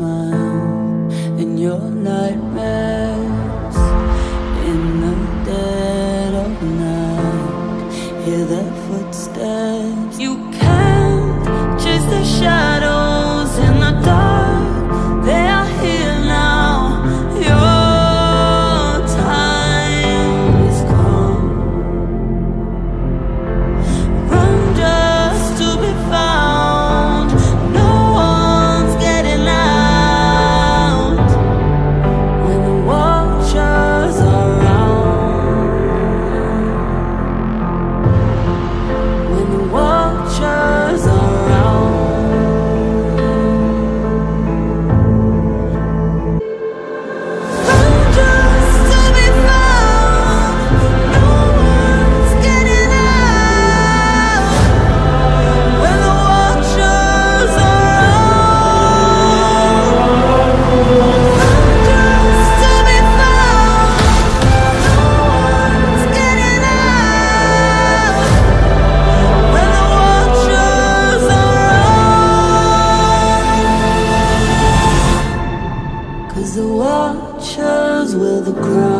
smile in your nightmares. In the dead of night hear the footsteps. You can't chase the pictures with a crown.